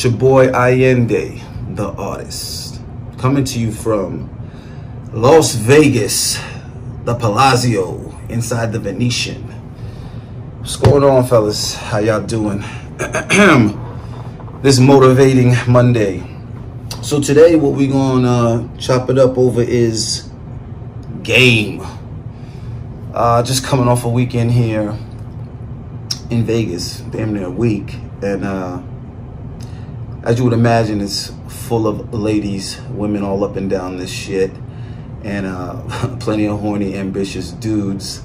It's your boy Ayinde, the artist, coming to you from Las Vegas, the Palazzo, inside the Venetian. What's going on, fellas? How y'all doing? this motivating Monday. So today, what we're gonna chop it up over is game. Uh, just coming off a weekend here in Vegas, damn near a week, and uh, as you would imagine, it's full of ladies, women all up and down this shit, and uh, plenty of horny, ambitious dudes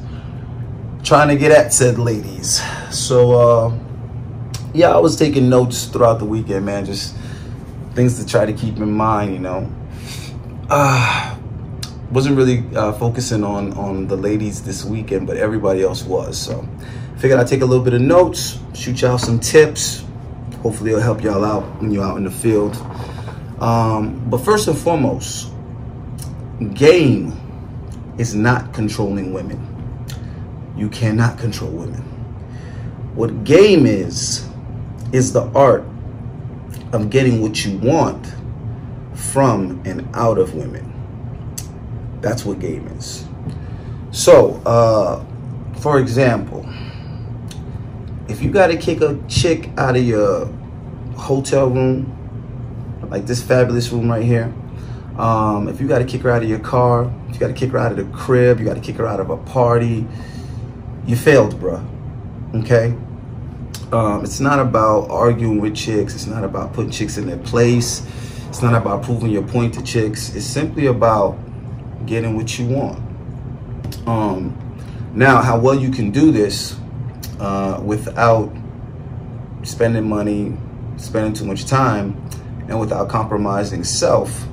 trying to get at said ladies. So, uh, yeah, I was taking notes throughout the weekend, man, just things to try to keep in mind, you know. Uh, wasn't really uh, focusing on on the ladies this weekend, but everybody else was. So figured I'd take a little bit of notes, shoot y'all some tips. Hopefully it'll help y'all out when you're out in the field. Um, but first and foremost, game is not controlling women. You cannot control women. What game is, is the art of getting what you want from and out of women. That's what game is. So, uh, for example, if you got to kick a chick out of your hotel room, like this fabulous room right here, um, if you got to kick her out of your car, you got to kick her out of the crib, you got to kick her out of a party, you failed, bruh. Okay? Um, it's not about arguing with chicks. It's not about putting chicks in their place. It's not about proving your point to chicks. It's simply about getting what you want. Um, now, how well you can do this uh, without spending money, spending too much time, and without compromising self,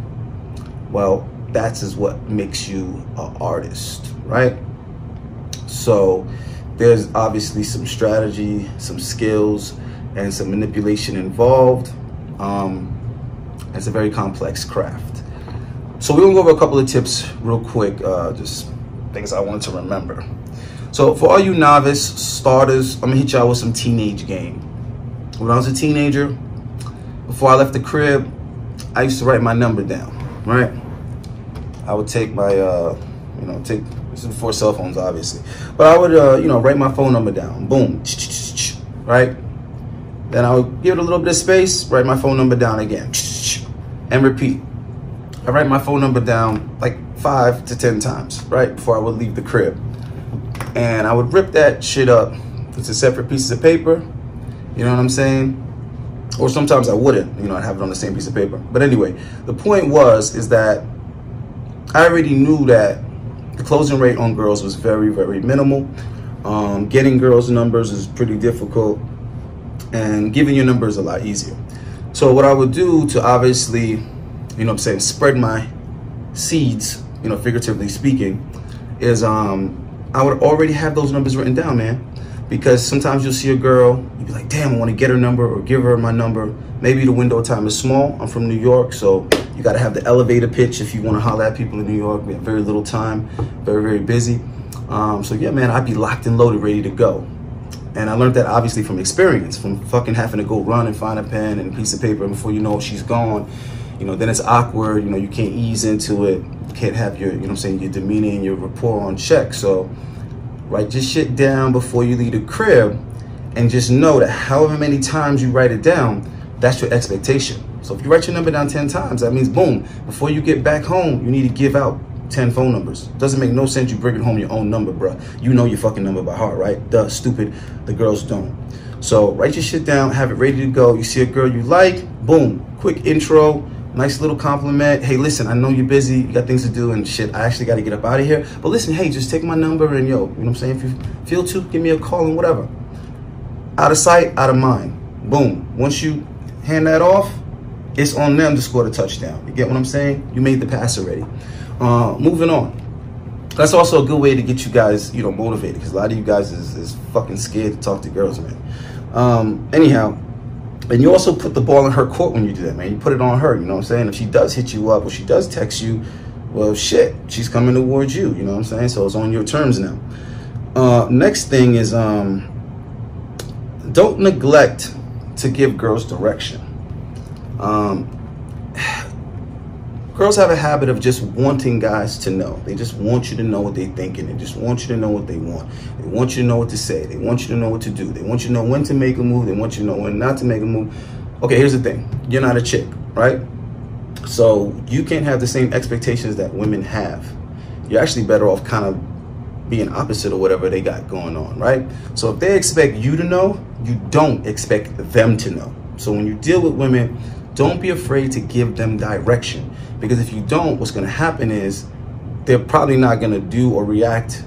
well, that's is what makes you an artist, right? So there's obviously some strategy, some skills, and some manipulation involved. Um, it's a very complex craft. So we're gonna go over a couple of tips real quick, uh, just things I wanted to remember. So for all you novice starters, I'm gonna hit y'all with some teenage game. When I was a teenager, before I left the crib, I used to write my number down, right? I would take my, uh, you know, take, this is before cell phones, obviously. But I would, uh, you know, write my phone number down, boom, right? Then I would give it a little bit of space, write my phone number down again, and repeat. I write my phone number down like five to 10 times, right? Before I would leave the crib. And I would rip that shit up into separate pieces of paper. You know what I'm saying? Or sometimes I wouldn't, you know, I'd have it on the same piece of paper. But anyway, the point was, is that I already knew that the closing rate on girls was very, very minimal. Um, getting girls' numbers is pretty difficult and giving your numbers a lot easier. So what I would do to obviously you know I'm saying, spread my seeds, you know, figuratively speaking, is um, I would already have those numbers written down, man. Because sometimes you'll see a girl, you'll be like, damn, I want to get her number or give her my number. Maybe the window time is small. I'm from New York, so you got to have the elevator pitch if you want to holler at people in New York. We have very little time, very, very busy. Um, so yeah, man, I'd be locked and loaded, ready to go. And I learned that obviously from experience, from fucking having to go run and find a pen and a piece of paper. And before you know it, she's gone you know, then it's awkward, you know, you can't ease into it, you can't have your, you know I'm saying, your demeanor and your rapport on check. So write your shit down before you leave the crib and just know that however many times you write it down, that's your expectation. So if you write your number down 10 times, that means boom, before you get back home, you need to give out 10 phone numbers. Doesn't make no sense you bringing home your own number, bro. You know your fucking number by heart, right? Duh, stupid. The girls don't. So write your shit down, have it ready to go. You see a girl you like, boom, quick intro, nice little compliment. Hey, listen, I know you're busy, you got things to do and shit. I actually got to get up out of here. But listen, hey, just take my number and yo, you know what I'm saying? If you feel to, give me a call and whatever. Out of sight, out of mind. Boom. Once you hand that off, it's on them to score the touchdown. You get what I'm saying? You made the pass already. Uh, moving on. That's also a good way to get you guys, you know, motivated because a lot of you guys is, is fucking scared to talk to girls, man. Um, anyhow, and you also put the ball in her court when you do that, man. You put it on her, you know what I'm saying? If she does hit you up or she does text you, well, shit, she's coming towards you, you know what I'm saying? So it's on your terms now. Uh, next thing is um, don't neglect to give girls direction. Um, girls have a habit of just wanting guys to know. They just want you to know what they're thinking. They just want you to know what they want. They want you to know what to say. They want you to know what to do. They want you to know when to make a move. They want you to know when not to make a move. Okay, here's the thing. You're not a chick, right? So you can't have the same expectations that women have. You're actually better off kind of being opposite of whatever they got going on, right? So if they expect you to know, you don't expect them to know. So when you deal with women, don't be afraid to give them direction. Because if you don't, what's going to happen is they're probably not going to do or react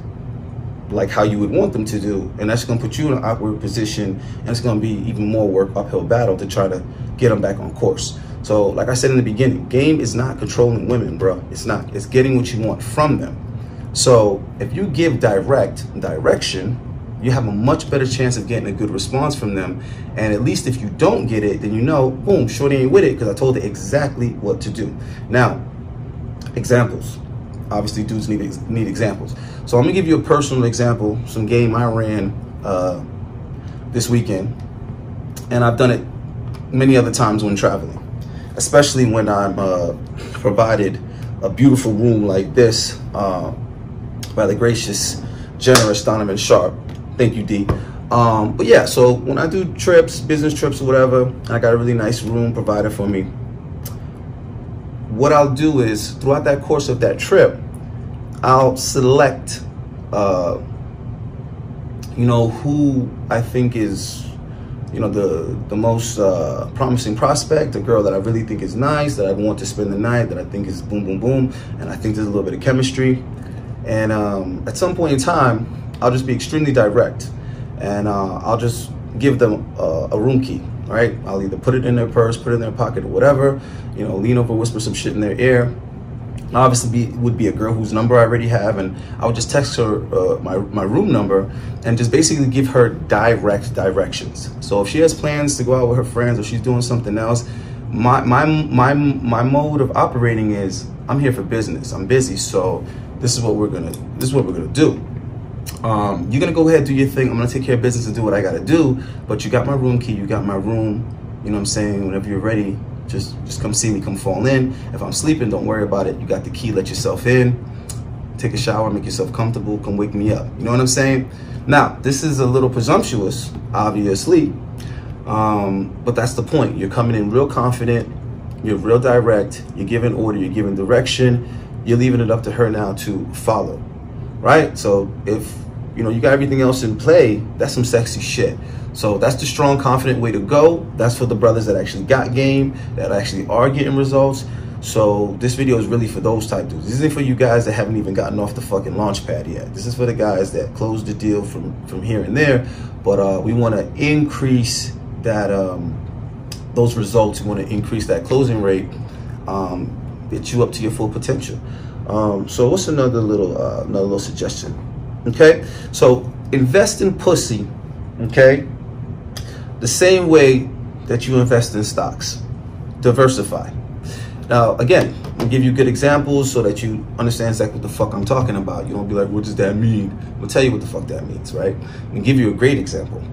like how you would want them to do. And that's going to put you in an awkward position. And it's going to be even more work, uphill battle to try to get them back on course. So, like I said in the beginning, game is not controlling women, bro. It's not. It's getting what you want from them. So, if you give direct direction, you have a much better chance of getting a good response from them. And at least if you don't get it, then you know, boom, shorty ain't with it because I told her exactly what to do. Now, examples. Obviously, dudes need need examples. So I'm gonna give you a personal example, some game I ran uh, this weekend, and I've done it many other times when traveling, especially when I'm uh, provided a beautiful room like this uh, by the gracious, generous Donovan Sharp. Thank you, D. Um, but yeah, so when I do trips, business trips or whatever, I got a really nice room provided for me. What I'll do is throughout that course of that trip, I'll select, uh, you know, who I think is, you know, the the most uh, promising prospect, a girl that I really think is nice, that I want to spend the night, that I think is boom, boom, boom, and I think there's a little bit of chemistry. And um, at some point in time, I'll just be extremely direct and uh, I'll just give them a, a, room key, right? I'll either put it in their purse, put it in their pocket or whatever, you know, lean over, whisper some shit in their ear. Obviously, be, would be a girl whose number I already have, and I would just text her uh, my, my room number and just basically give her direct directions. So if she has plans to go out with her friends or she's doing something else, my, my, my, my mode of operating is I'm here for business. I'm busy, so this is what we're gonna this is what we're gonna do um, you're gonna go ahead do your thing. I'm gonna take care of business and do what I gotta do. But you got my room key. You got my room. You know what I'm saying? Whenever you're ready, just just come see me. Come fall in. If I'm sleeping, don't worry about it. You got the key. Let yourself in. Take a shower. Make yourself comfortable. Come wake me up. You know what I'm saying? Now, this is a little presumptuous, obviously, um, but that's the point. You're coming in real confident. You're real direct. You're giving order. You're giving direction. You're leaving it up to her now to follow, right? So if you know, you got everything else in play, that's some sexy shit. So that's the strong, confident way to go. That's for the brothers that actually got game, that actually are getting results. So this video is really for those type dudes. This isn't for you guys that haven't even gotten off the fucking launch pad yet. This is for the guys that closed the deal from, from here and there. But uh, we want to increase that um, those results. We want to increase that closing rate, um, get you up to your full potential. Um, so what's another little uh, another little suggestion? Okay, so invest in pussy. Okay, the same way that you invest in stocks. Diversify. Now, again, I'll give you good examples so that you understand exactly what the fuck I'm talking about. You don't be like, what does that mean? I'll tell you what the fuck that means, right? And give you a great example.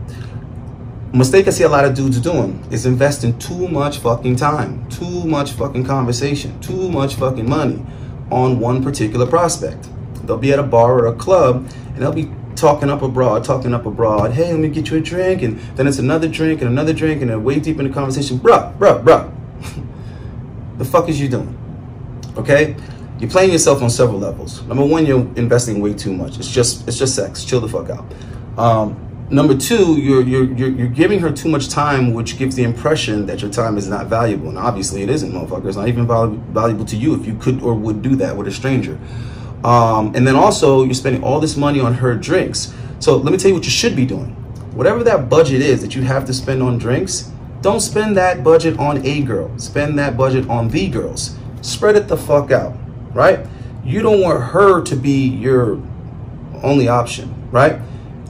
Mistake I see a lot of dudes doing is investing too much fucking time, too much fucking conversation, too much fucking money on one particular prospect. They'll be at a bar or a club and they'll be talking up abroad, talking up abroad. Hey, let me get you a drink. And then it's another drink and another drink and they're way deep in the conversation. Bruh, bruh, bruh. the fuck is you doing? Okay? You're playing yourself on several levels. Number one, you're investing way too much. It's just it's just sex. Chill the fuck out. Um, number two, you're, you're, you're, you're giving her too much time, which gives the impression that your time is not valuable. And obviously it isn't, motherfucker. It's not even valuable to you if you could or would do that with a stranger. Um, and then also you're spending all this money on her drinks. So let me tell you what you should be doing. Whatever that budget is that you have to spend on drinks, don't spend that budget on a girl. Spend that budget on the girls. Spread it the fuck out, right? You don't want her to be your only option, right?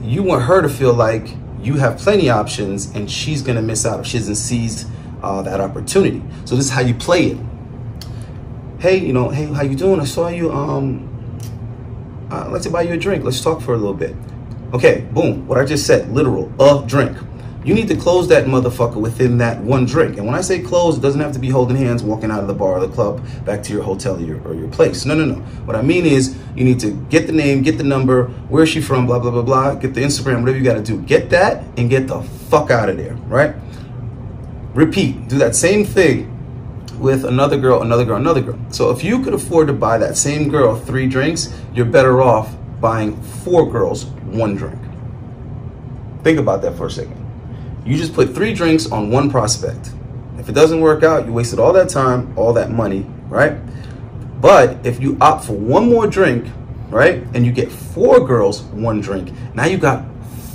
You want her to feel like you have plenty of options and she's gonna miss out if she hasn't seized uh, that opportunity. So this is how you play it. Hey, you know, hey, how you doing? I saw you um I'd like to buy you a drink. Let's talk for a little bit. Okay, boom. What I just said, literal, a drink. you need to close that motherfucker within that one drink. And when I say close, it doesn't have to be holding hands, walking out of the bar or the club back to your hotel or your, or your place. No, no, no. What I mean is you need to get the name, get the number, where's she from, blah, blah, blah, blah, get the Instagram, whatever you got to do. Get that and get the fuck out of there, right? Repeat, do that same thing with another girl, another girl, another girl. So if you could afford to buy that same girl three drinks, you're better off buying four girls one drink. Think about that for a second. You just put three drinks on one prospect. If it doesn't work out, you wasted all that time, all that money, right? But if you opt for one more drink, right, and you get four girls one drink, now you got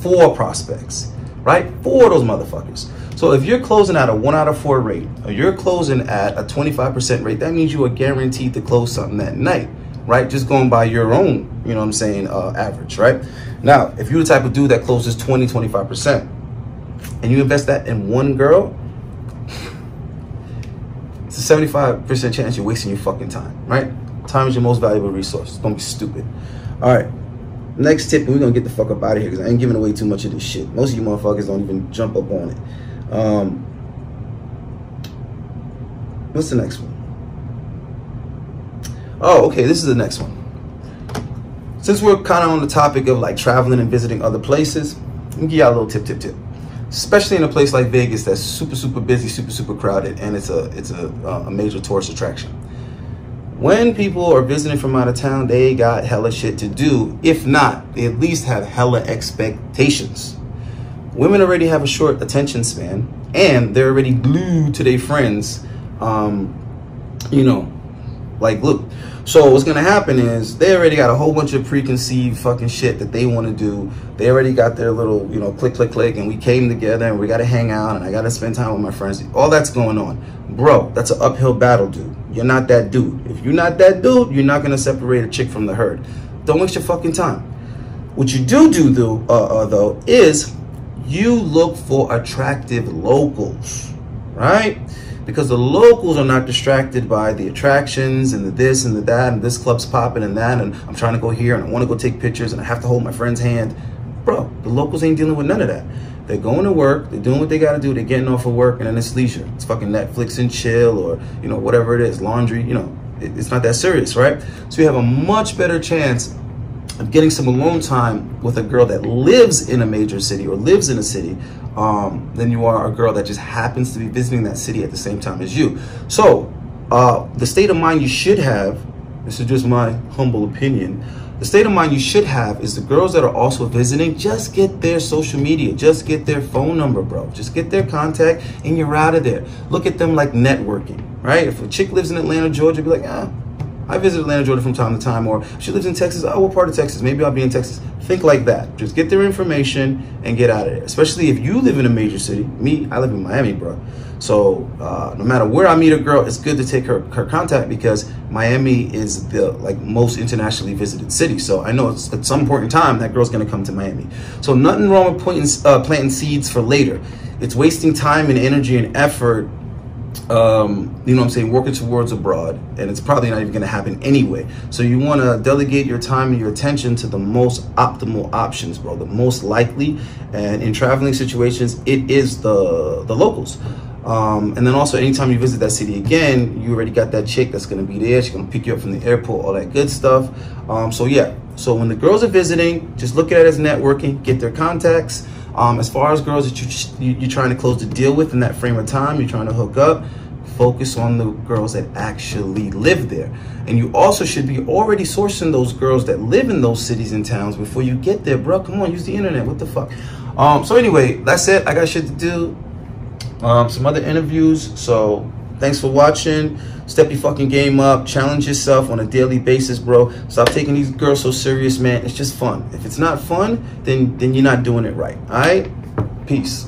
four prospects, right? Four of those motherfuckers. So if you're closing at a one out of four rate, or you're closing at a 25% rate, that means you are guaranteed to close something that night, right? Just going by your own, you know what I'm saying, uh, average, right? Now, if you're the type of dude that closes 20, 25%, and you invest that in one girl, it's a 75% chance you're wasting your fucking time, right? Time is your most valuable resource. Gonna be stupid. All right. Next tip, and we're gonna get the fuck up out of here because I ain't giving away too much of this shit. Most of you motherfuckers don't even jump up on it. Um, what's the next one? Oh, okay, this is the next one. Since we're kind of on the topic of like traveling and visiting other places, let me give y'all a little tip, tip, tip. Especially in a place like Vegas that's super, super busy, super, super crowded, and it's a it's a, a major tourist attraction. When people are visiting from out of town, they got hella shit to do. If not, they at least have hella expectations. Women already have a short attention span and they're already glued to their friends. Um, you know, like, look. So what's gonna happen is they already got a whole bunch of preconceived fucking shit that they want to do. They already got their little, you know, click, click, click, and we came together and we got to hang out and I got to spend time with my friends. All that's going on, bro. That's an uphill battle, dude. You're not that dude. If you're not that dude, you're not gonna separate a chick from the herd. Don't waste your fucking time. What you do do though, uh, uh, though, is you look for attractive locals, right? Because the locals are not distracted by the attractions and the this and the that and this club's popping and that and I'm trying to go here and I want to go take pictures and I have to hold my friend's hand. Bro, the locals ain't dealing with none of that. They're going to work, they're doing what they got to do, they're getting off of work and then it's leisure. It's fucking Netflix and chill or, you know, whatever it is, laundry, you know, it's not that serious, right? So you have a much better chance of getting some alone time with a girl that lives in a major city or lives in a city um, than you are a girl that just happens to be visiting that city at the same time as you. So uh, the state of mind you should have, this is just my humble opinion, the state of mind you should have is the girls that are also visiting, just get their social media, just get their phone number, bro. Just get their contact and you're out of there. Look at them like networking, right? If a chick lives in Atlanta, Georgia, be like, ah, I visit Atlanta, Georgia from time to time, or she lives in Texas. Oh, what part of Texas? Maybe I'll be in Texas. Think like that. Just get their information and get out of there. Especially if you live in a major city. Me, I live in Miami, bro. So uh, no matter where I meet a girl, it's good to take her her contact because Miami is the like most internationally visited city. So I know at some point in time that girl's gonna come to Miami. So nothing wrong with planting, uh, planting seeds for later. It's wasting time and energy and effort um, you know what I'm saying, working towards abroad, and it's probably not even going to happen anyway. So you want to delegate your time and your attention to the most optimal options, bro, the most likely. And in traveling situations, it is the the locals. Um, and then also, anytime you visit that city again, you already got that chick that's going to be there. She's to pick you up from the airport, all that good stuff. Um, so yeah, so when the girls are visiting, just look at it as networking, get their contacts. Um, as far as girls that you, you, are trying to close the deal with in that frame of time, you're trying to hook up, focus on the girls that actually live there. And you also should be already sourcing those girls that live in those cities and towns before you get there, bro. Come on, use the internet. What the fuck? Um, so anyway, that's it. I got shit to do. Um, some other interviews. So thanks for watching. Step your fucking game up. Challenge yourself on a daily basis, bro. Stop taking these girls so serious, man. It's just fun. If it's not fun, then then you're not doing it right. All right? Peace.